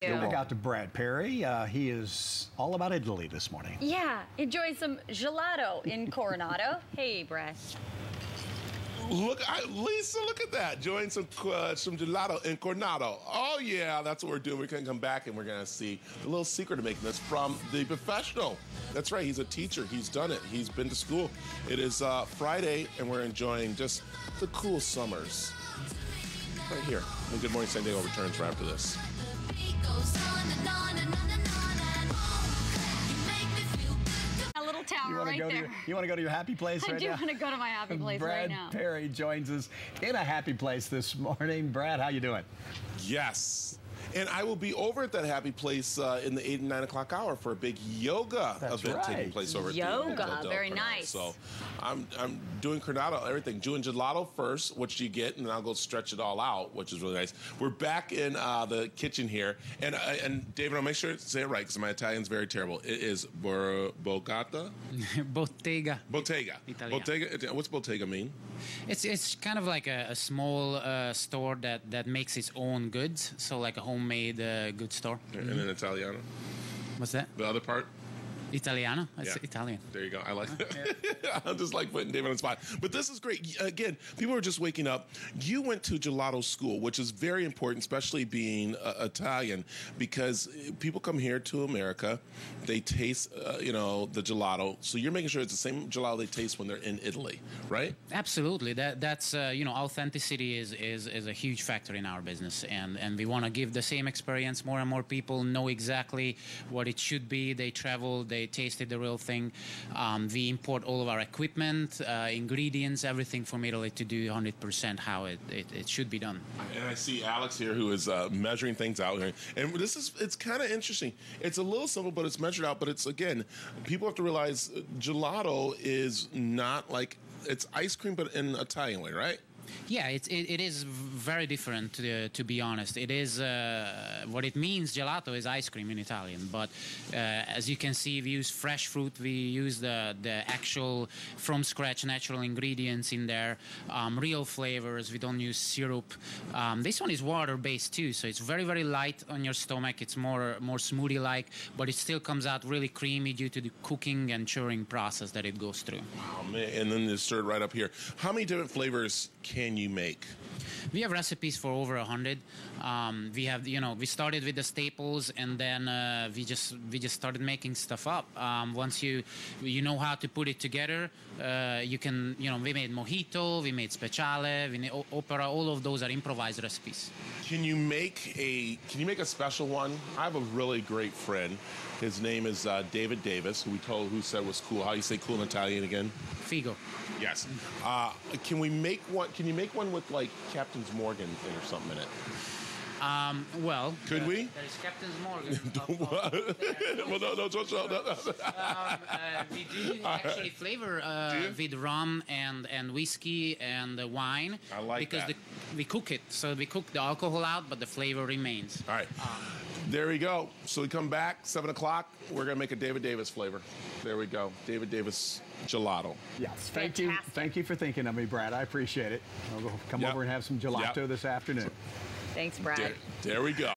Check out to Brad Perry. Uh, he is all about Italy this morning. Yeah, enjoy some gelato in Coronado. hey, Brad. Look, I, Lisa, look at that. Join some uh, some gelato in Coronado. Oh yeah, that's what we're doing. We're gonna come back and we're gonna see the little secret to making this from the professional. That's right. He's a teacher. He's done it. He's been to school. It is uh, Friday, and we're enjoying just the cool summers right here. And Good Morning San Diego returns right after this. A little tower You want to right go to there. your, you want to go to your happy place I right do want to go to my happy place Brad right now. Perry joins us in a happy place this morning. Brad, how you doing? Yes. And I will be over at that happy place uh, in the 8 and 9 o'clock hour for a big yoga That's event taking place over at Yoga, the Hotel very Coronado. nice. So I'm, I'm doing Coronado, everything. Doing gelato first, which you get, and then I'll go stretch it all out, which is really nice. We're back in uh, the kitchen here. And, uh, and David, I'll make sure to say it right because my Italian's very terrible. It is Bor- Bogata? Bottega. Bottega. Italiano. Bottega. What's Bottega mean? It's it's kind of like a, a small uh, store that, that makes its own goods. So like a homemade uh, good store. And then Italiano. What's that? The other part? Italiano. It's Yeah. Italian. There you go. I like that. I'm just like putting David on the spot. But this is great. Again, people are just waking up. You went to gelato school, which is very important, especially being uh, Italian, because people come here to America, they taste, uh, you know, the gelato. So you're making sure it's the same gelato they taste when they're in Italy, right? Absolutely. That that's uh, you know authenticity is, is is a huge factor in our business, and and we want to give the same experience. More and more people know exactly what it should be. They travel, they tasted the real thing. Um, we import all of our equipment, uh, ingredients, everything from Italy to do 100% how it, it, it should be done. And I see Alex here who is uh, measuring things out here. And this is, it's kind of interesting. It's a little simple, but it's measured out. But it's, again, people have to realize gelato is not like, it's ice cream, but in Italian way, right? Yeah, it, it, it is very different, to, to be honest. It is uh, what it means. Gelato is ice cream in Italian, but uh, as you can see, we use fresh fruit. We use the the actual from scratch natural ingredients in there, um, real flavors. We don't use syrup. Um, this one is water based too, so it's very very light on your stomach. It's more more smoothie like, but it still comes out really creamy due to the cooking and churning process that it goes through. Oh, man. And then it's stirred right up here. How many different flavors can you make? We have recipes for over a hundred. Um, we have, you know, we started with the staples, and then uh, we just we just started making stuff up. Um, once you you know how to put it together, uh, you can, you know, we made mojito, we made speciale, we made opera. All of those are improvised recipes. Can you make a Can you make a special one? I have a really great friend. His name is uh, David Davis, who we told who said was cool. How you say cool in Italian again? Figo. Yes. Uh, can we make one? Can you make one with like Captain's Morgan or something in it? Um, well, Could uh, we? There is Captain's Morgan. of- of- well, no, no, no, no, no, no. um, uh, we do actually flavor uh, Do with rum and, and whiskey and uh, wine. I like because that. The, we cook it, so we cook the alcohol out, but the flavor remains. All right. There we go. So we come back, 7 o'clock. We're going to make a David Davis flavor. There we go. David Davis gelato. Yes, thank you. Thank you for thinking of me, Brad. I appreciate it. I'll go come Yep. over and have some gelato Yep. this afternoon. Thanks, Brad. There, there we go.